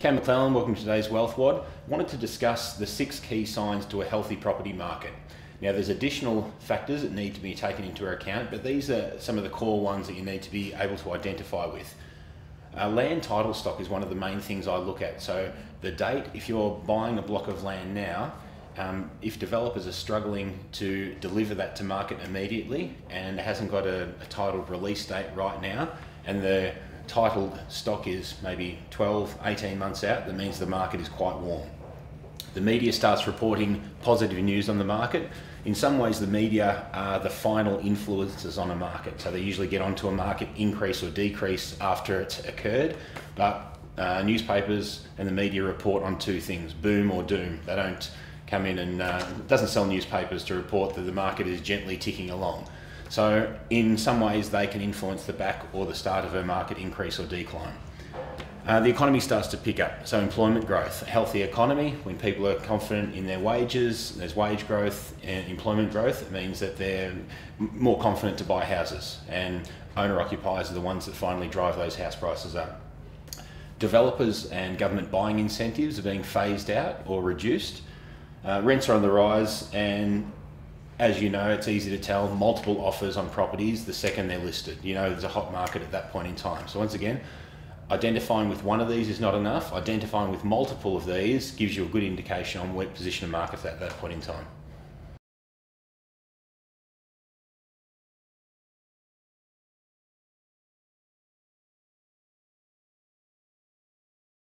Cam McLellan, welcome to today's Wealth WOD. Wanted to discuss the six key signs to a healthy property market. Now, there's additional factors that need to be taken into account, but these are some of the core ones that you need to be able to identify with. Uh, land title stock is one of the main things I look at. So, the date, if you're buying a block of land now, um, if developers are struggling to deliver that to market immediately and hasn't got a, a titled release date right now, and the titled stock is maybe 12, 18 months out, that means the market is quite warm. The media starts reporting positive news on the market. In some ways, the media are the final influencers on a market. So they usually get onto a market increase or decrease after it's occurred. But uh, newspapers and the media report on two things boom or doom. They don't come in and uh, doesn't sell newspapers to report that the market is gently ticking along. So in some ways, they can influence the back or the start of a market increase or decline. Uh, the economy starts to pick up. So employment growth, a healthy economy, when people are confident in their wages, there's wage growth and employment growth, it means that they're more confident to buy houses. And owner occupiers are the ones that finally drive those house prices up. Developers and government buying incentives are being phased out or reduced. Uh, rents are on the rise and as you know, it's easy to tell multiple offers on properties the second they're listed. You know, there's a hot market at that point in time. So, once again, identifying with one of these is not enough. Identifying with multiple of these gives you a good indication on what position of markets at that point in time.